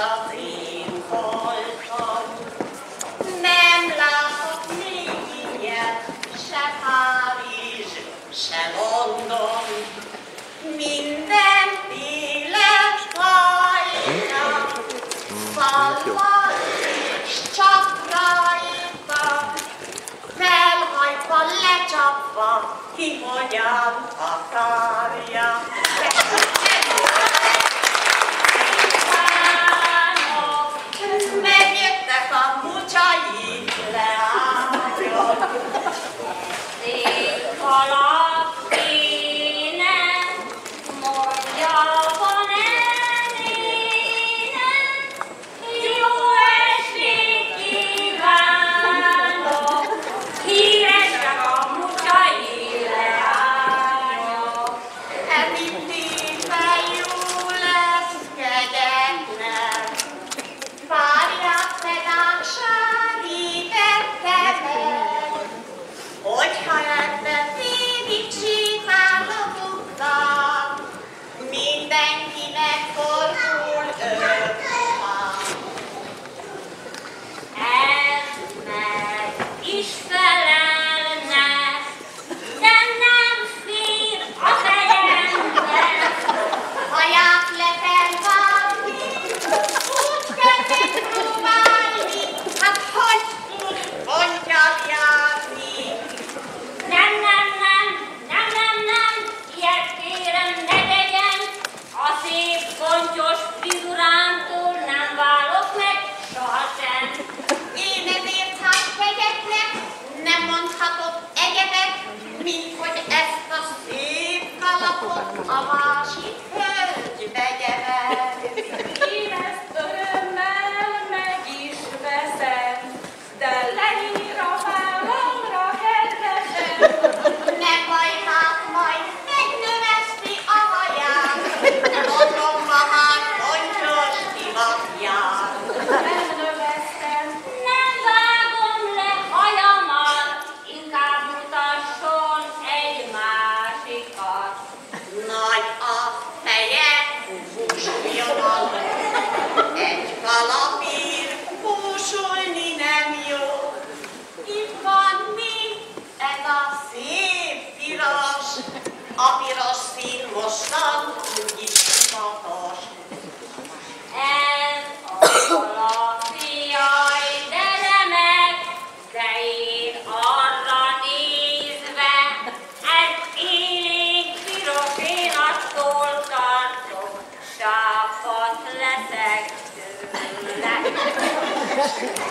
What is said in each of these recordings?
az én voltam. Nem látok még ilyet, se Párizs, se London. Minden télen hajnal, falval és csak rajta, felhajtva, lecsapva, ki hogyan akar. back と思います。Obrigado.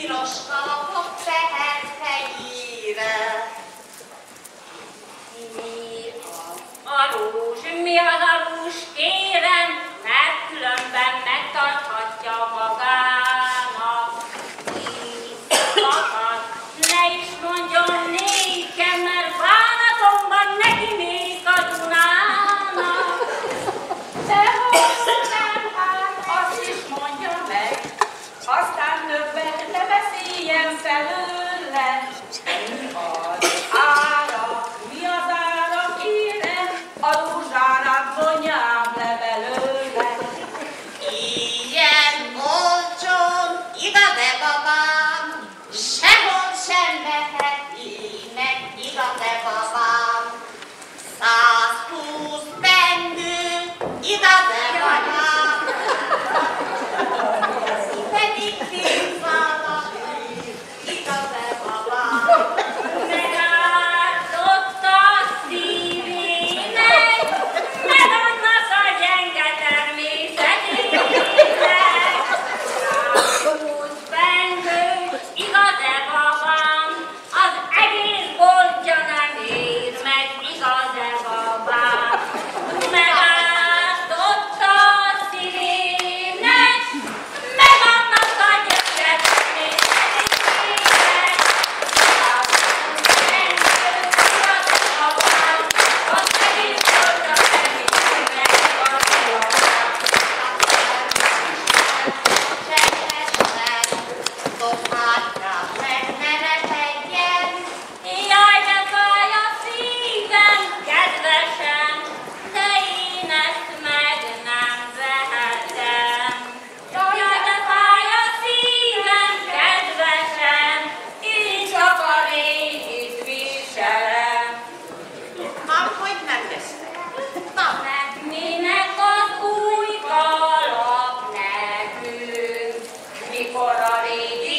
piros kalapok tehet fejére. Mi az a rózs, mi a body,